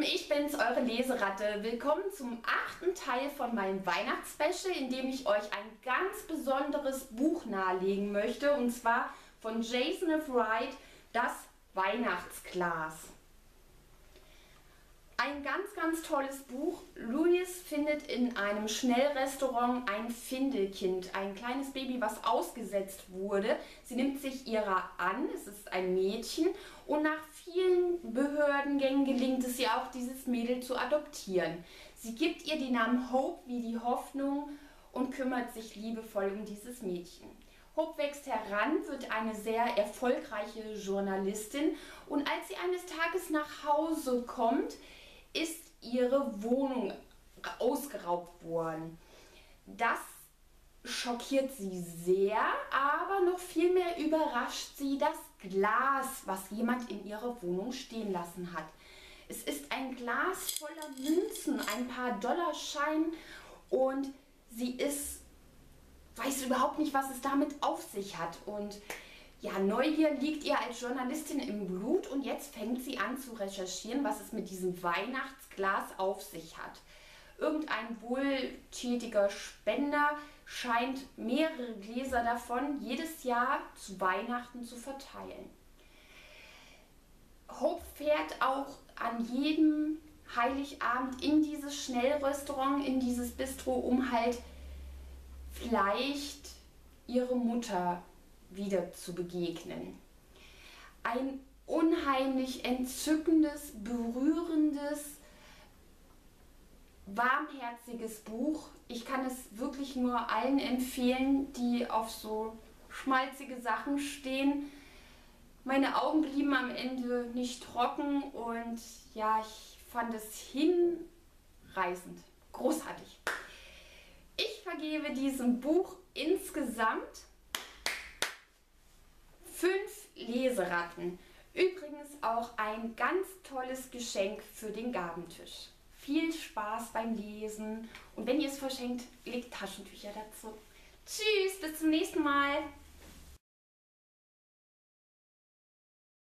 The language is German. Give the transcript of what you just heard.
Lieben, ich bin's, eure Leseratte. Willkommen zum achten Teil von meinem Weihnachtsspecial, in dem ich euch ein ganz besonderes Buch nahelegen möchte, und zwar von Jason F. Wright, das Weihnachtsglas. Ganz, ganz tolles Buch. Louis findet in einem Schnellrestaurant ein Findelkind, ein kleines Baby, was ausgesetzt wurde. Sie nimmt sich ihrer an, es ist ein Mädchen und nach vielen Behördengängen gelingt es ihr auch, dieses Mädel zu adoptieren. Sie gibt ihr den Namen Hope wie die Hoffnung und kümmert sich liebevoll um dieses Mädchen. Hope wächst heran, wird eine sehr erfolgreiche Journalistin und als sie eines Tages nach Hause kommt, ist ihre Wohnung ausgeraubt worden. Das schockiert sie sehr, aber noch viel mehr überrascht sie das Glas, was jemand in ihrer Wohnung stehen lassen hat. Es ist ein Glas voller Münzen, ein paar Dollarscheinen und sie ist, weiß überhaupt nicht, was es damit auf sich hat. Und ja, Neugier liegt ihr als Journalistin im Blut und jetzt fängt sie an zu recherchieren, was es mit diesem Weihnachtsglas auf sich hat. Irgendein wohltätiger Spender scheint mehrere Gläser davon jedes Jahr zu Weihnachten zu verteilen. Hope fährt auch an jedem Heiligabend in dieses Schnellrestaurant, in dieses Bistro, um halt vielleicht ihre Mutter wieder zu begegnen. Ein unheimlich entzückendes, berührendes, warmherziges Buch. Ich kann es wirklich nur allen empfehlen, die auf so schmalzige Sachen stehen. Meine Augen blieben am Ende nicht trocken und ja, ich fand es hinreißend, großartig. Ich vergebe diesem Buch insgesamt Leseratten. Übrigens auch ein ganz tolles Geschenk für den Gabentisch. Viel Spaß beim Lesen und wenn ihr es verschenkt, legt Taschentücher dazu. Tschüss, bis zum nächsten Mal.